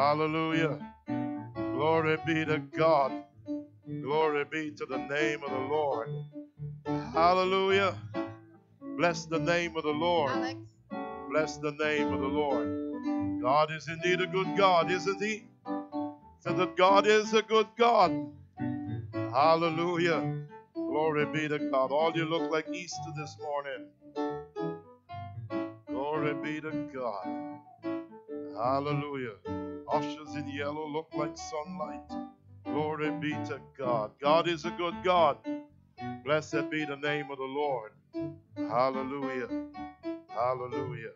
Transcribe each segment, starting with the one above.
Hallelujah. Glory be to God. Glory be to the name of the Lord. Hallelujah. Bless the name of the Lord. Alex. Bless the name of the Lord. God is indeed a good God, isn't He? So that God is a good God. Hallelujah. Glory be to God. All you look like Easter this morning. Glory be to God. Hallelujah. Ushers in yellow look like sunlight. Glory be to God. God is a good God. Blessed be the name of the Lord. Hallelujah. Hallelujah.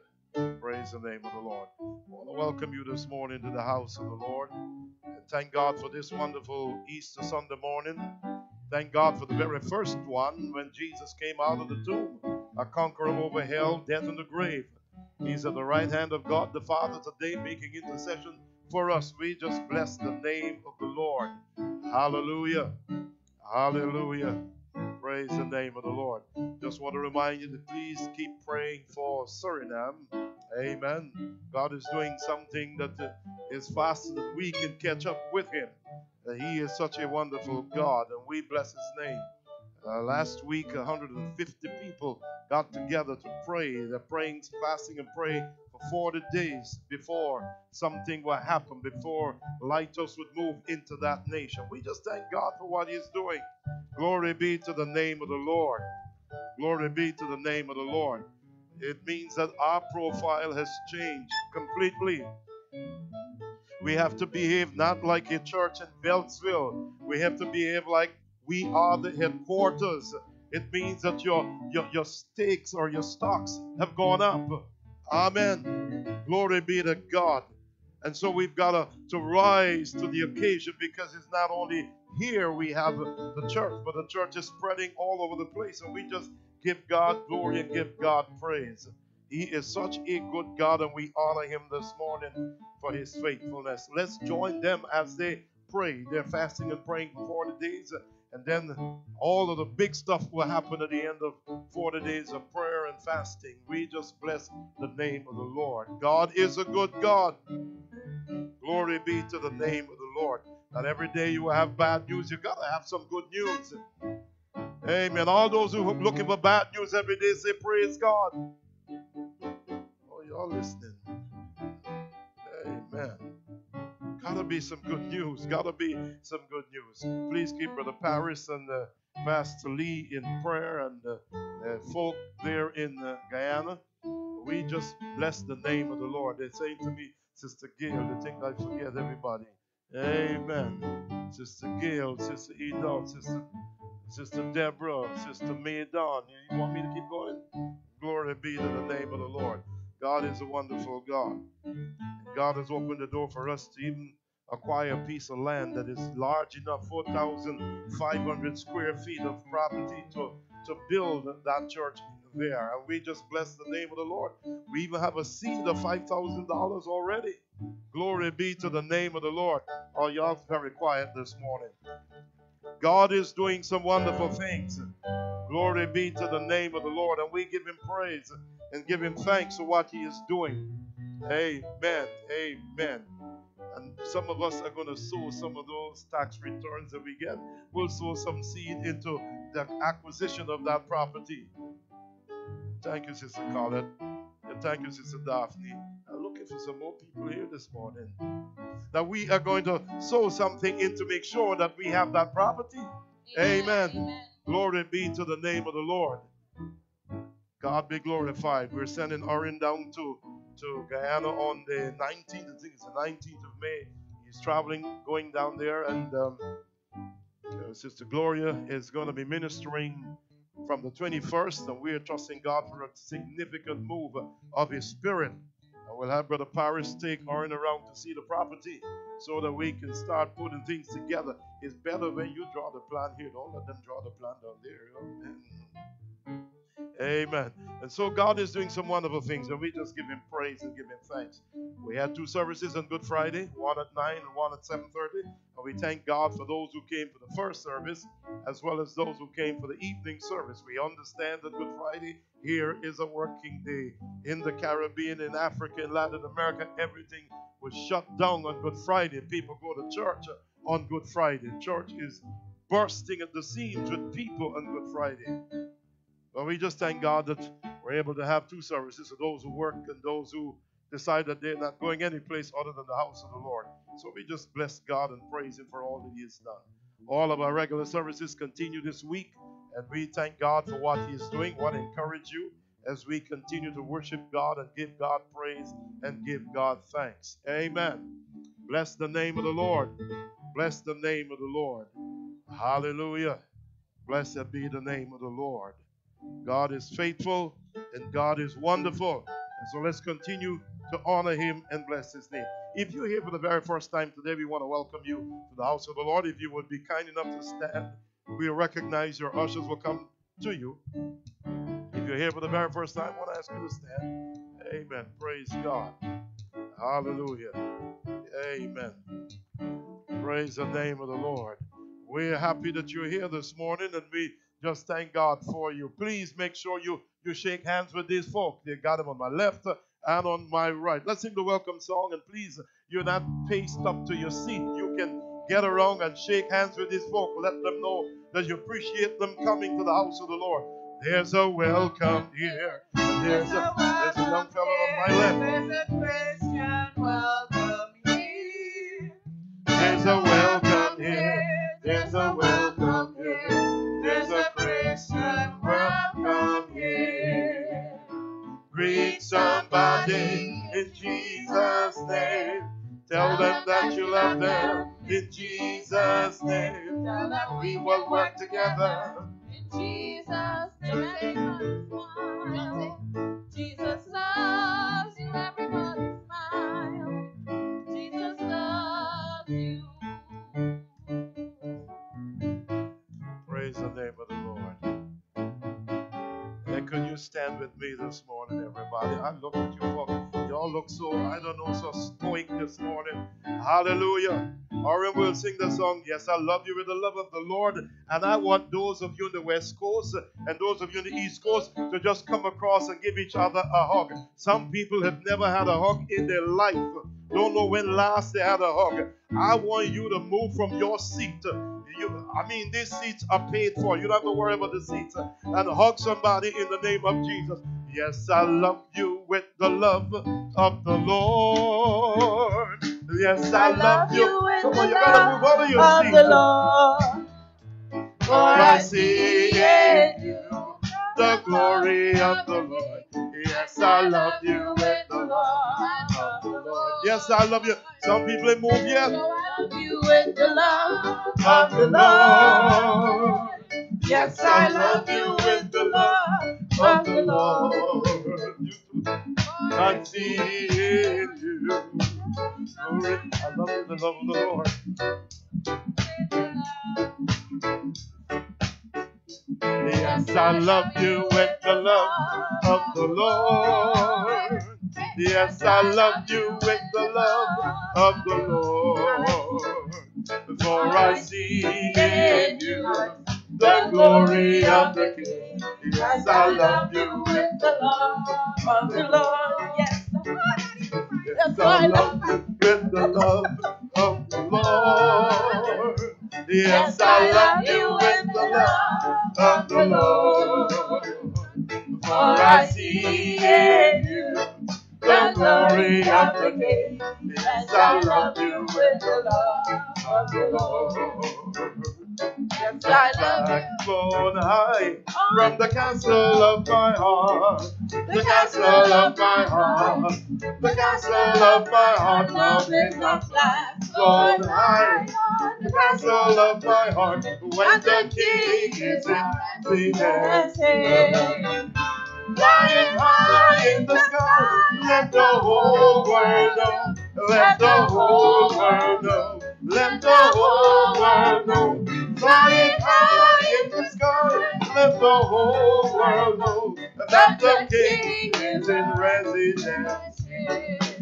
Praise the name of the Lord. I want to welcome you this morning to the house of the Lord. And thank God for this wonderful Easter Sunday morning. Thank God for the very first one when Jesus came out of the tomb, a conqueror over hell, death, and the grave. He's at the right hand of God the Father today, making intercession for us. We just bless the name of the Lord. Hallelujah. Hallelujah. Praise the name of the Lord. Just want to remind you to please keep praying for Suriname. Amen. God is doing something that is faster than we can catch up with Him. He is such a wonderful God, and we bless His name. Uh, last week, 150 people got together to pray. They're praying, fasting, and praying 40 days before something will happen, before Lighthouse would move into that nation. We just thank God for what He's doing. Glory be to the name of the Lord. Glory be to the name of the Lord. It means that our profile has changed completely. We have to behave not like a church in Beltsville. We have to behave like we are the headquarters. It means that your, your, your stakes or your stocks have gone up. Amen. Glory be to God. And so we've got to, to rise to the occasion because it's not only here we have the church, but the church is spreading all over the place. And we just give God glory and give God praise. He is such a good God, and we honor him this morning for his faithfulness. Let's join them as they pray. They're fasting and praying for 40 days, and then all of the big stuff will happen at the end of 40 days of prayer and fasting. We just bless the name of the Lord. God is a good God. Glory be to the name of the Lord. Not every day you will have bad news. You got to have some good news. Amen. All those who are looking for bad news every day say, Praise God. Oh, y'all listening. Amen. Gotta be some good news. Gotta be some news. Please keep Brother Paris and uh, Pastor Lee in prayer and uh, uh, folk there in uh, Guyana. We just bless the name of the Lord. They're saying to me, Sister Gail, they think I forget everybody. Amen. Sister Gail, Sister Edith, Sister Sister Deborah, Sister May Dawn. You want me to keep going? Glory be to the name of the Lord. God is a wonderful God. God has opened the door for us to even acquire a piece of land that is large enough 4,500 square feet of property to, to build that church there. And we just bless the name of the Lord. We even have a seed of $5,000 already. Glory be to the name of the Lord. Oh, y'all very quiet this morning. God is doing some wonderful things. Glory be to the name of the Lord. And we give him praise and give him thanks for what he is doing. Amen. Amen. Some of us are going to sow some of those tax returns that we get. We'll sow some seed into the acquisition of that property. Thank you, Sister Colette. And thank you, Sister Daphne. I'm looking for some more people here this morning. That we are going to sow something in to make sure that we have that property. Amen. Amen. Glory be to the name of the Lord. God be glorified. We're sending Orin down to, to Guyana on the 19th. I think it's the 19th of May. He's traveling, going down there, and um, uh, Sister Gloria is going to be ministering from the 21st, and we're trusting God for a significant move of His Spirit. And we'll have Brother Paris take Orin around to see the property so that we can start putting things together. It's better when you draw the plan here. Don't let them draw the plan down there. Amen. And so God is doing some wonderful things, and we just give Him praise and give Him thanks. We had two services on Good Friday, one at nine and one at seven thirty, and we thank God for those who came for the first service, as well as those who came for the evening service. We understand that Good Friday here is a working day in the Caribbean, in Africa, in Latin America. Everything was shut down on Good Friday. People go to church on Good Friday. Church is bursting at the seams with people on Good Friday. But we just thank God that we're able to have two services for those who work and those who decide that they're not going any place other than the house of the Lord. So we just bless God and praise Him for all that He has done. All of our regular services continue this week, and we thank God for what He is doing. Want to encourage you as we continue to worship God and give God praise and give God thanks. Amen. Bless the name of the Lord. Bless the name of the Lord. Hallelujah. Blessed be the name of the Lord. God is faithful and God is wonderful. And so let's continue to honor him and bless his name. If you're here for the very first time today, we want to welcome you to the house of the Lord. If you would be kind enough to stand, we'll recognize your ushers will come to you. If you're here for the very first time, I want to ask you to stand. Amen. Praise God. Hallelujah. Amen. Praise the name of the Lord. We're happy that you're here this morning and we just thank God for you. Please make sure you, you shake hands with these folk. They got them on my left and on my right. Let's sing the welcome song and please, you're not paced up to your seat. You can get around and shake hands with these folk. Let them know that you appreciate them coming to the house of the Lord. There's a welcome here. There's a, there's a young fellow on my left. There's a Christian welcome here. There's a welcome them We will work together. in Jesus' name. Jesus loves you. Everybody smile. Jesus loves you. Praise the name of the Lord. And could you stand with me this morning, everybody? I look at Hallelujah. Or we'll sing the song, Yes, I love you with the love of the Lord. And I want those of you in the West Coast and those of you in the East Coast to just come across and give each other a hug. Some people have never had a hug in their life. Don't know when last they had a hug. I want you to move from your seat. You, I mean, these seats are paid for. You don't have to worry about the seats. And hug somebody in the name of Jesus. Yes, I love you with the love of the Lord. Yes, I, love you. with Come on, you gotta move of your of seat. the Lord. For I I see in you you the glory of the Lord. Yes, I love you with the love of the Lord. Yes, I love you. Some people ain't moved yet. I love you with the love Of the Lord. Yes, I love you with the love of the Lord. I see in you. Glory. I love you, the love of the Lord. Yes, I love you with the love of the Lord. Yes, I love you with the love of the Lord. For I see in you the glory of the King. Yes, I love you with the love of the Lord. Yes, Yes, I love you with the love of the Lord. Yes, I love you with the love of the Lord. For I see in you the glory of the King. Yes, I love you with the love of the Lord. Yes, I love you. Backbone high oh. from the castle of my heart. The castle of my heart. The castle of my heart. Love is not Backbone high. The castle of my heart. When the king is in the Flying high in the sky, let the whole world know. Let the whole world know. Let the whole world know. Flying high in the sky, let the whole world know that the King is in residence.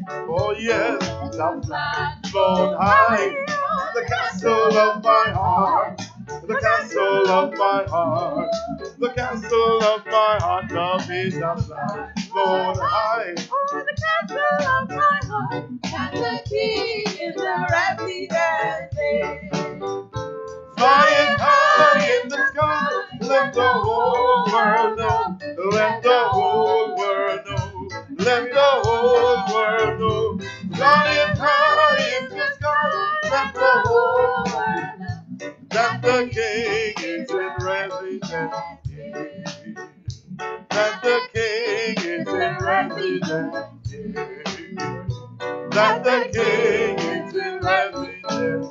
Oh yes, flag flown high, the castle of my heart, the castle of my heart, the castle of my heart, the vision fly, Lord high. On the castle of my heart, and the king is the resident. Flying high in the sky, let the whole world know, let the whole world know, let the whole world know. Flying high in the sky, let the whole world know that the King is in residence. That the King is in residence. That the King is in residence.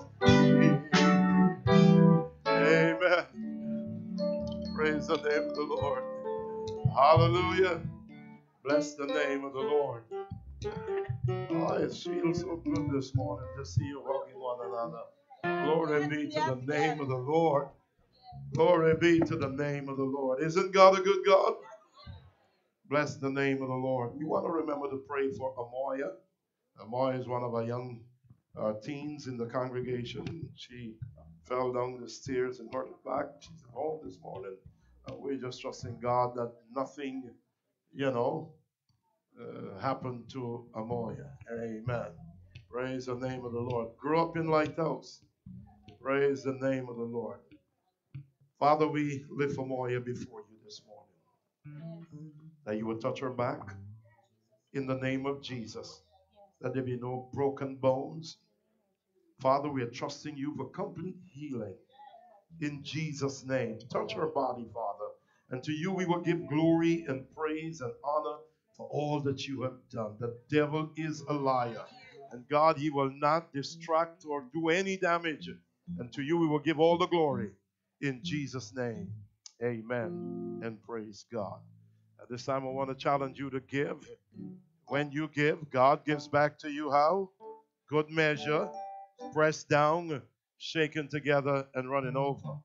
Amen. Praise the name of the Lord. Hallelujah. Bless the name of the Lord. Oh, it feels so good this morning to see you hugging one another. Glory be to the name of the Lord. Glory be to the name of the Lord. Isn't God a good God? Bless the name of the Lord. We want to remember to pray for Amoya. Amoya is one of our young uh, teens in the congregation. She fell down the stairs and hurt her back. She's at home this morning. Uh, we're just trusting God that nothing, you know, uh, happened to Amoya. Amen. Praise the name of the Lord. Grew up in Lighthouse. Praise the name of the Lord. Father, we lift Amoya before you this morning. That you would touch her back in the name of Jesus. That there be no broken bones. Father, we are trusting you for complete healing in Jesus' name. Touch her body, Father. And to you we will give glory and praise and honor for all that you have done. The devil is a liar. And God, he will not distract or do any damage. And to you we will give all the glory in mm. Jesus' name. Amen. And praise God. At this time, I want to challenge you to give. When you give, God gives back to you how? Good measure, pressed down, shaken together, and running over.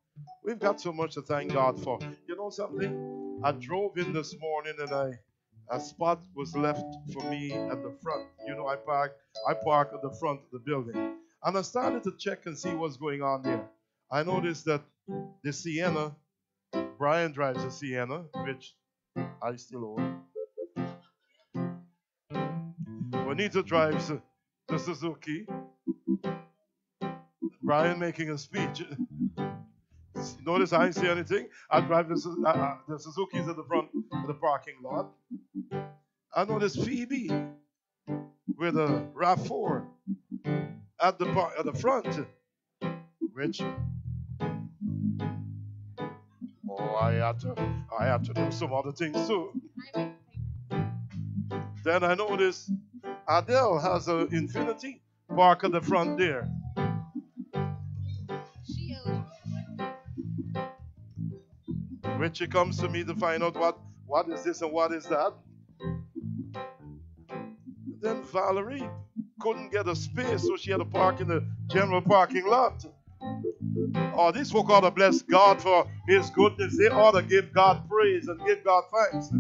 We've got so much to thank God for. You know something? I drove in this morning and I a spot was left for me at the front. You know, I park I park at the front of the building. And I started to check and see what's going on there. I noticed that the Sienna, Brian drives a Sienna, which I still own. Juanita drives the Suzuki. Brian making a speech. Notice I didn't see anything. I drive the, uh, uh, the Suzuki's at the front of the parking lot. I noticed Phoebe with a RAV4 at the at the front, which oh I had to I had to do some other things too. Then I noticed Adele has an Infiniti park at the front there. When she comes to me to find out what what is this and what is that. Then Valerie couldn't get a space, so she had to park in the general parking lot. Oh, these folk ought to bless God for His goodness. They ought to give God praise and give God thanks.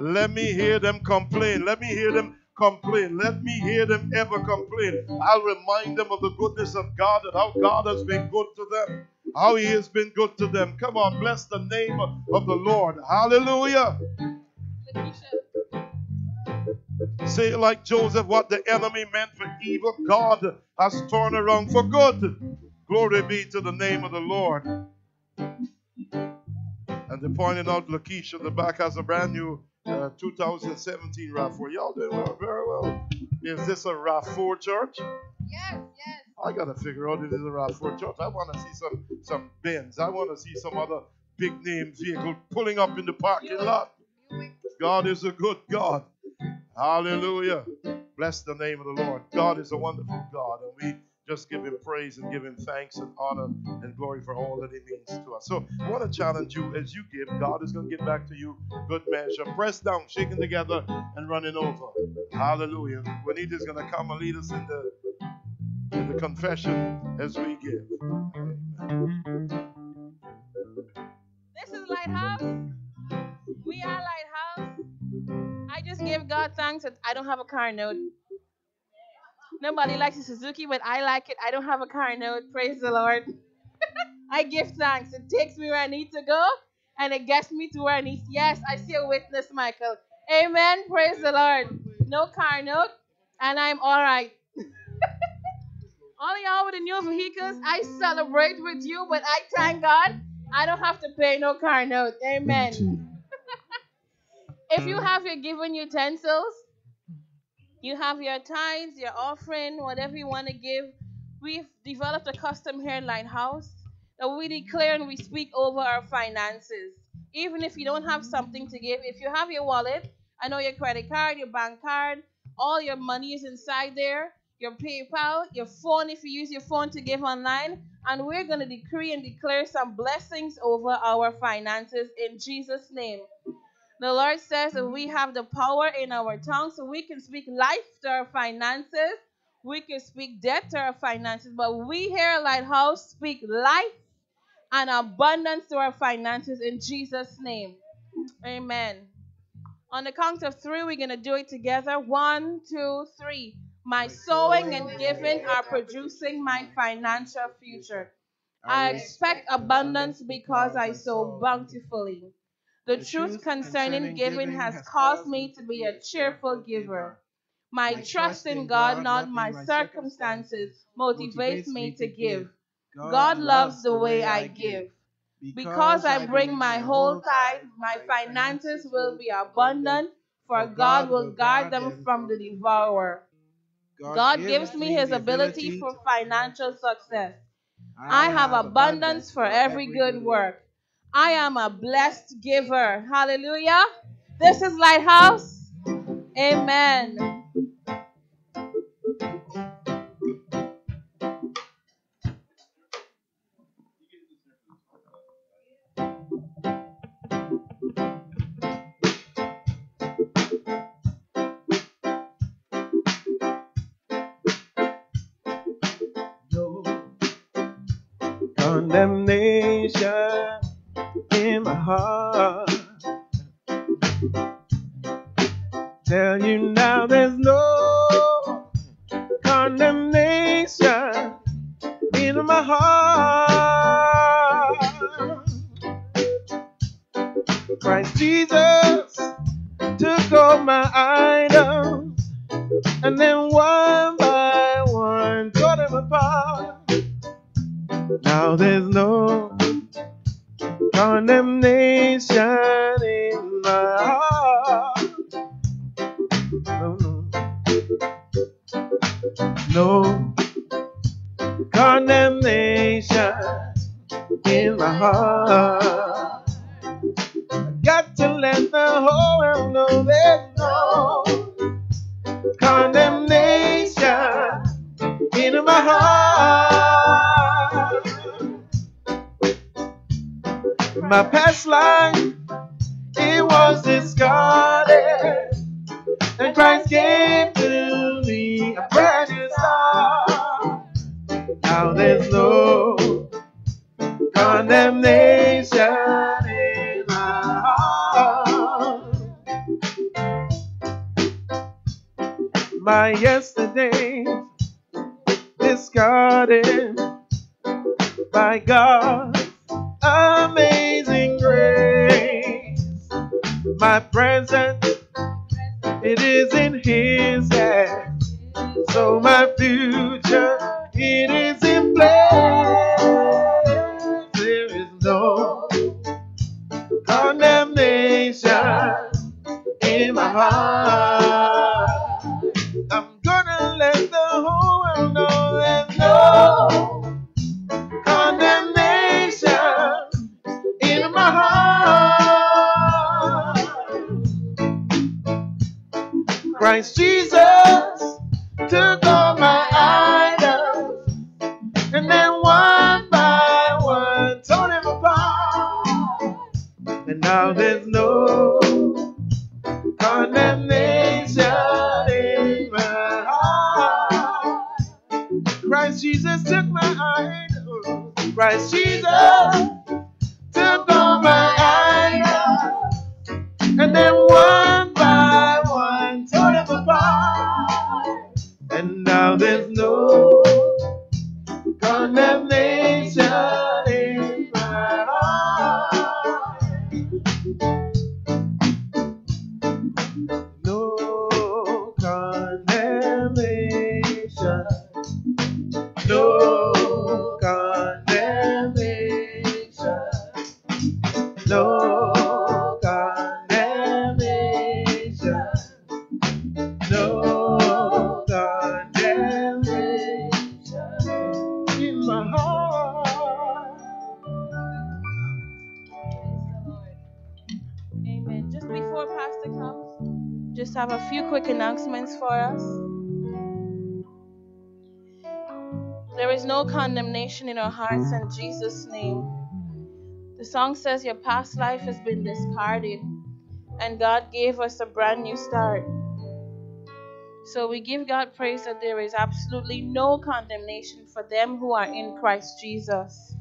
Let me hear them complain. Let me hear them complain. Let me hear them ever complain. I'll remind them of the goodness of God and how God has been good to them. How He has been good to them. Come on, bless the name of the Lord. Hallelujah. Say like Joseph, what the enemy meant for evil, God has turned around for good. Glory be to the name of the Lord. And they pointed out Lakeisha in the back has a brand new uh, 2017 RAV4. Y'all doing well, very well. Is this a RAV4 church? Yes, yes. I gotta figure out if it's a RAV4 church. I want to see some some Benz. I want to see some other big name vehicle pulling up in the parking lot. God is a good God. Hallelujah. Bless the name of the Lord. God is a wonderful God, and we just give him praise and give him thanks and honor and glory for all that he means to us. So I want to challenge you as you give, God is going to give back to you good measure, pressed down, shaken together, and running over. Hallelujah. Juanita's going to come and lead us in the in the confession as we give. Amen. This is Lighthouse. Thanks I don't have a car note. Nobody likes a Suzuki, but I like it. I don't have a car note. Praise the Lord. I give thanks. It takes me where I need to go. and it gets me to where I need. Yes, I see a witness, Michael. Amen. Praise the Lord. No car note, and I'm all right. all y'all with the new vehicles, I celebrate with you, but I thank God I don't have to pay no car note. Amen. If you mm. have your given utensils, you have your tithes, your offering, whatever you want to give. We've developed a custom here in Lighthouse that we declare and we speak over our finances. Even if you don't have something to give, if you have your wallet, I know your credit card, your bank card, all your money is inside there, your PayPal, your phone, if you use your phone to give online, and we're going to decree and declare some blessings over our finances in Jesus' name. The Lord says that we mm-hmm. have the power in our tongue, so we can speak life to our finances. We can speak death to our finances, but we here at Lighthouse speak life and abundance to our finances in Jesus' name. Amen. On the count of three, we're going to do it together. One, two, three. My sowing and giving are producing my financial future. I expect abundance because I sow bountifully. The truth concerning giving has caused me to be a cheerful giver. My trust in God, not my circumstances, motivates me to give. God loves the way I give. Because I bring my whole tithe, my finances will be abundant, for God will guard them from the devourer. God gives me his ability for financial success. I have abundance for every good work. I am a blessed giver. Hallelujah. This is Lighthouse. Amen. condemnation in my heart. Tell you now there's no condemnation in my heart. Christ Jesus took all my items and then one My yesterday discarded by God's amazing grace. My present, it is in His hands. So my future, it is our hearts in Jesus' name. The song says your past life has been discarded, and God gave us a brand new start. So we give God praise that there is absolutely no condemnation for them who are in Christ Jesus.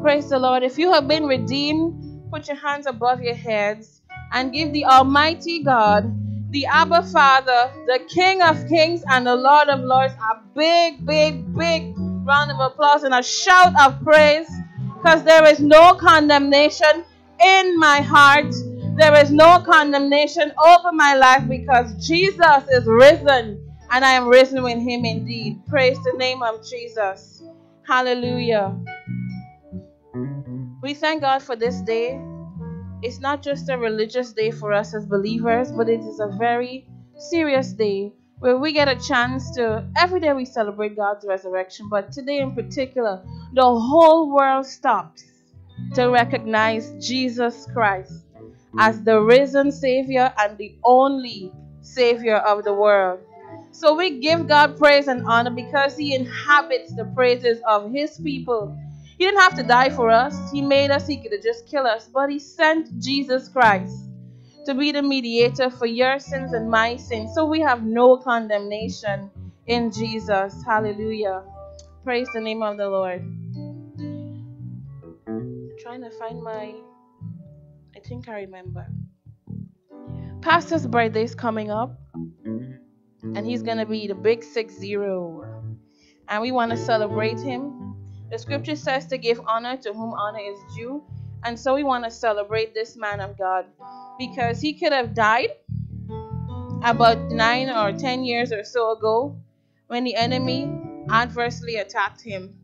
Praise the Lord. If you have been redeemed, put your hands above your heads and give the Almighty God, the Abba Father, the King of Kings and the Lord of Lords a big, big, big round of applause and a shout of praise because there is no condemnation in my heart. There is no condemnation over my life because Jesus is risen and I am risen with him indeed. Praise the name of Jesus. Hallelujah. We thank God for this day. It's not just a religious day for us as believers, but it is a very serious day where we get a chance to, every day we celebrate God's resurrection, but today in particular, the whole world stops to recognize Jesus Christ as the risen Savior and the only Savior of the world. So we give God praise and honor because He inhabits the praises of His people. He didn't have to die for us. He made us. He could have just killed us. But He sent Jesus Christ to be the mediator for your sins and my sins. So we have no condemnation in Jesus. Hallelujah. Praise the name of the Lord. I'm trying to find my. I think I remember. Pastor's birthday is coming up, and he's going to be the big six zero. And we want to celebrate him. The scripture says to give honor to whom honor is due. And so we want to celebrate this man of God because he could have died about nine or ten years or so ago when the enemy adversely attacked him.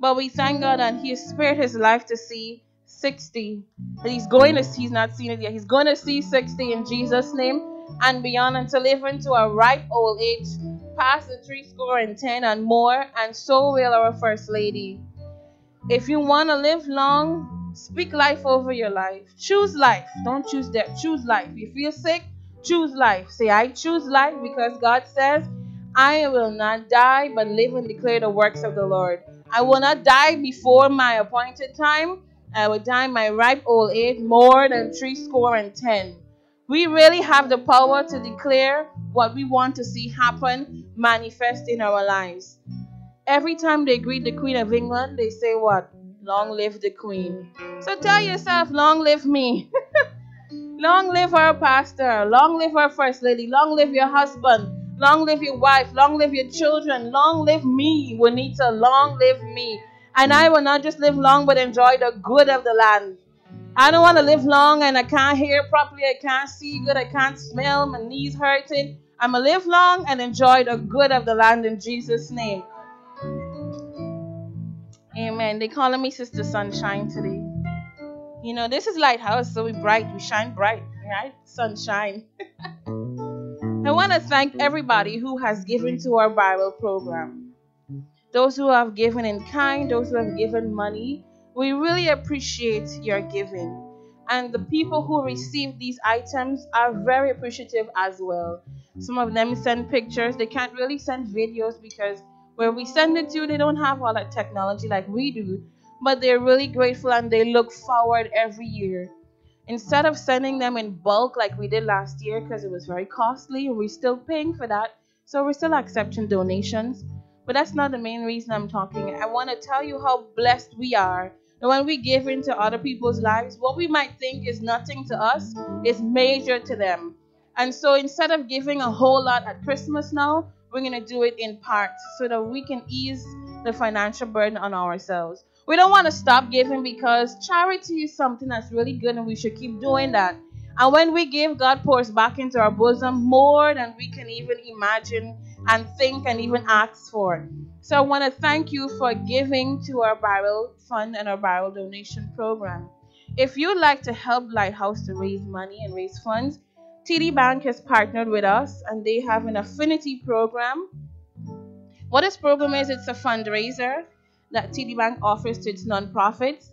But we thank God that he spared his life to see 60. That he's going to he's not seen it yet. He's going to see 60 in Jesus' name and beyond until live into a ripe old age, past the three score and ten and more, and so will our First Lady. If you want to live long, speak life over your life. Choose life. Don't choose death. Choose life. If you feel sick, choose life. Say, I choose life because God says, I will not die, but live and declare the works of the Lord. I will not die before my appointed time. I will die my ripe old age, more than three score and ten. We really have the power to declare what we want to see happen, manifest in our lives. Every time they greet the Queen of England, they say what? Long live the Queen. So tell yourself, long live me. long live our pastor. Long live our First Lady. Long live your husband. Long live your wife. Long live your children. Long live me, Juanita. Long live me. And I will not just live long, but enjoy the good of the land. I don't want to live long and I can't hear properly, I can't see good, I can't smell, my knees hurting. I'm going to live long and enjoy the good of the land in Jesus' name. Amen. They calling me Sister Sunshine today. You know, this is Lighthouse, so we bright, we shine bright, right? Sunshine. I want to thank everybody who has given to our Bible program. Those who have given in kind, those who have given money, we really appreciate your giving. And the people who receive these items are very appreciative as well. Some of them send pictures. They can't really send videos because where we send it to, they don't have all that technology like we do. But they're really grateful and they look forward every year. Instead of sending them in bulk like we did last year because it was very costly, we're still paying for that. So we're still accepting donations. But that's not the main reason I'm talking. I want to tell you how blessed we are and when we give into other people's lives, what we might think is nothing to us is major to them. And so instead of giving a whole lot at Christmas now, we're going to do it in parts so that we can ease the financial burden on ourselves. We don't want to stop giving because charity is something that's really good and we should keep doing that. And when we give, God pours back into our bosom more than we can even imagine and think and even ask for. So I want to thank you for giving to our barrel fund and our barrel donation program. If you'd like to help Lighthouse to raise money and raise funds, TD Bank has partnered with us and they have an affinity program. What this program is, it's a fundraiser that TD Bank offers to its nonprofits.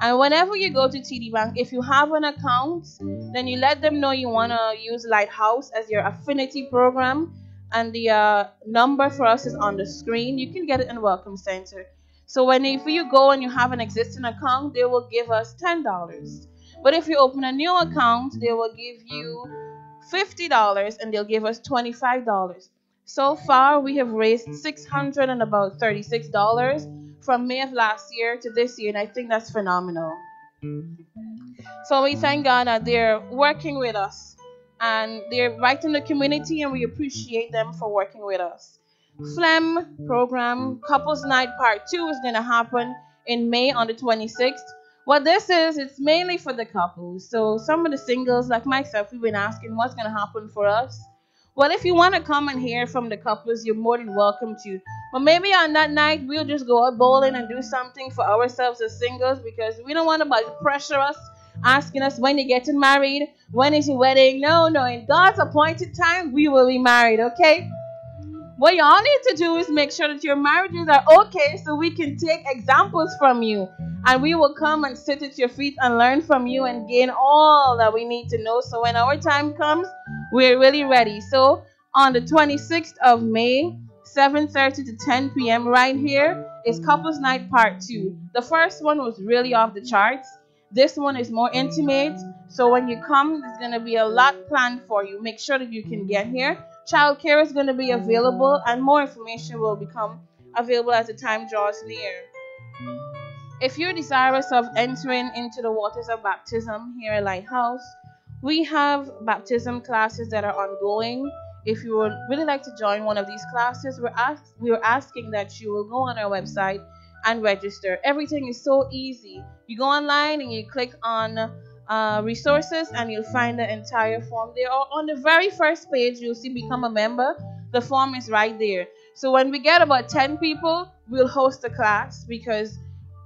And whenever you go to TD Bank, if you have an account, then you let them know you want to use Lighthouse as your affinity program. And the uh, number for us is on the screen. You can get it in Welcome Center. So when if you go and you have an existing account, they will give us ten dollars. But if you open a new account, they will give you fifty dollars and they'll give us twenty-five dollars. So far, we have raised six hundred and about thirty-six dollars from May of last year to this year, and I think that's phenomenal. So we thank God that they're working with us and they're right in the community, and we appreciate them for working with us. FLEM program Couples Night Part 2 is going to happen in May on the 26th. What this is, it's mainly for the couples. So some of the singles, like myself, we've been asking what's going to happen for us. Well, if you want to come and hear from the couples, you're more than welcome to. But maybe on that night, we'll just go out bowling and do something for ourselves as singles because we don't want to pressure us, asking us when you're getting married, when is your wedding. No, no. In God's appointed time, we will be married, okay? What y'all need to do is make sure that your marriages are okay so we can take examples from you. And we will come and sit at your feet and learn from you and gain all that we need to know. So when our time comes, we're really ready. So on the 26th of May, 7:30 to 10 p.m. right here is Couples Night Part 2. The first one was really off the charts. This one is more intimate. So when you come, there's going to be a lot planned for you. Make sure that you can get here. Childcare is going to be available, mm-hmm. and more information will become available as the time draws near. If you're desirous of entering into the waters of baptism here at Lighthouse, we have baptism classes that are ongoing. If you would really like to join one of these classes, we're ask, we're asking that you will go on our website and register. Everything is so easy. You go online and you click on uh, resources and you'll find the entire form there. Or on the very first page, you'll see become a member. The form is right there. So when we get about 10 people, we'll host a class because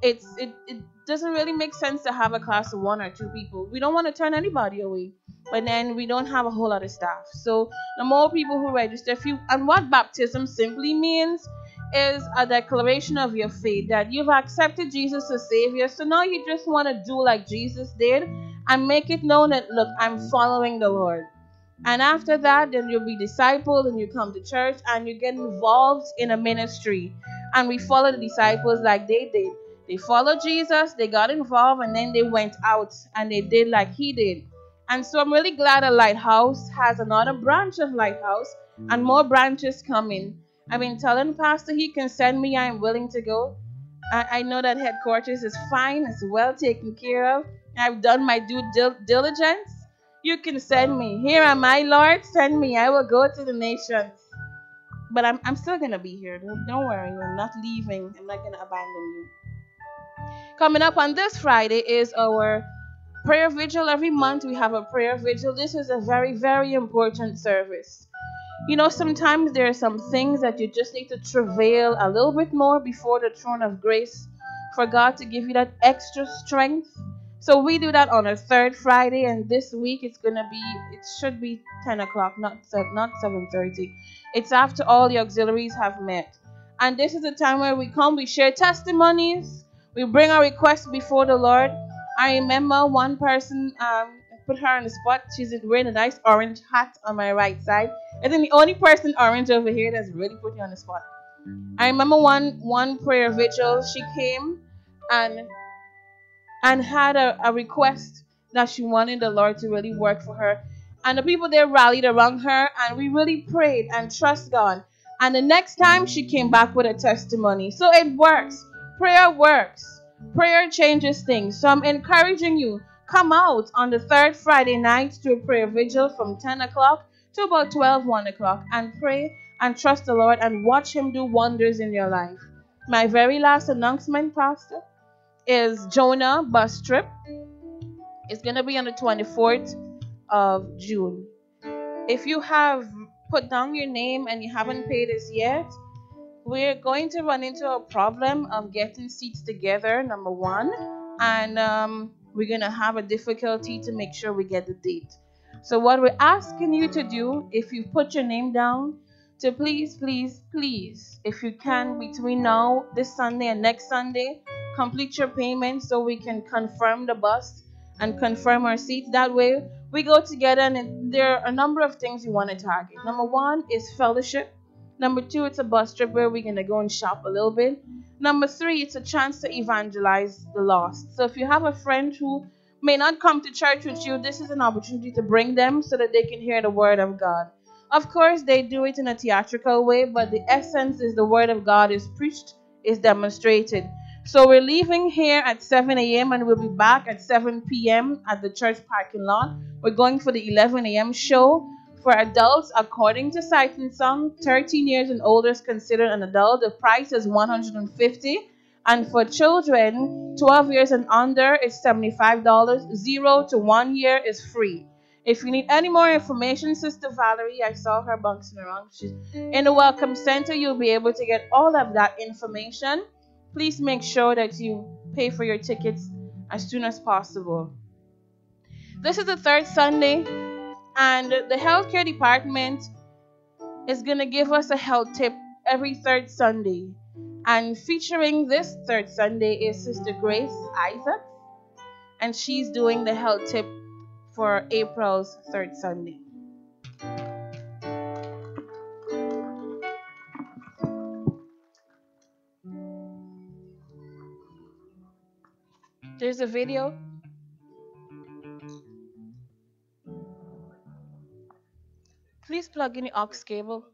it's it, it doesn't really make sense to have a class of one or two people. We don't want to turn anybody away. But then we don't have a whole lot of staff. So the more people who register, if you and what baptism simply means is a declaration of your faith that you've accepted Jesus as Savior. So now you just want to do like Jesus did and make it known that look, I'm following the Lord. And after that, then you'll be discipled and you come to church and you get involved in a ministry. And we follow the disciples like they did. They followed Jesus, they got involved, and then they went out and they did like he did. And so I'm really glad a Lighthouse has another branch of Lighthouse and more branches coming. I've been telling Pastor he can send me, I'm willing to go. I, I know that headquarters is fine, it's well taken care of. I've done my due dil- diligence. You can send me. Here am I, Lord, send me. I will go to the nations. But I'm, I'm still going to be here. Don't, don't worry, I'm not leaving. I'm not going to abandon you. Coming up on this Friday is our prayer vigil. Every month we have a prayer vigil. This is a very, very important service. You know, sometimes there are some things that you just need to travail a little bit more before the throne of grace for God to give you that extra strength. So we do that on a third Friday, and this week it's gonna be it should be 10 o'clock, not not 7:30. It's after all the auxiliaries have met, and this is the time where we come, we share testimonies, we bring our requests before the Lord. I remember one person um, put her on the spot. She's wearing a nice orange hat on my right side. And then the only person orange over here that's really put you on the spot. I remember one one prayer vigil. She came and and had a, a request that she wanted the Lord to really work for her. And the people there rallied around her and we really prayed and trust God. And the next time she came back with a testimony. So it works. Prayer works. Prayer changes things. So I'm encouraging you, come out on the third Friday night to a prayer vigil from 10 o'clock to about 12, 1 o'clock and pray and trust the Lord and watch Him do wonders in your life. My very last announcement, Pastor, is Jonah bus trip. It's going to be on the 24th of June. If you have put down your name and you haven't paid us yet, we're going to run into a problem of getting seats together, number one, and um, we're going to have a difficulty to make sure we get the date. So, what we're asking you to do, if you put your name down, to please, please, please, if you can, between mm. now, this Sunday, and next Sunday, complete your payment so we can confirm the bus and confirm our seats. That way, we go together, and there are a number of things we want to target. Number one is fellowship. Number two, it's a bus trip where we're going to go and shop a little bit. Number three, it's a chance to evangelize the lost. So if you have a friend who may not come to church with you, this is an opportunity to bring them so that they can hear the word of God. Of course, they do it in a theatrical way, but the essence is the word of God is preached, is demonstrated. So we're leaving here at 7 a.m. and we'll be back at 7 p.m. at the church parking lot. We're going for the 11 a.m. show. For adults, according to Sight and Sound, 13 years and older is considered an adult. The price is 150 and for children, 12 years and under is $75. Zero to one year is free. If you need any more information, Sister Valerie, I saw her bouncing around. She's in the Welcome Center. You'll be able to get all of that information. Please make sure that you pay for your tickets as soon as possible. This is the third Sunday, and the healthcare department is going to give us a health tip every third Sunday. And featuring this third Sunday is Sister Grace Isaac, and she's doing the health tip for April's third Sunday. There's a video. Please plug in the aux cable.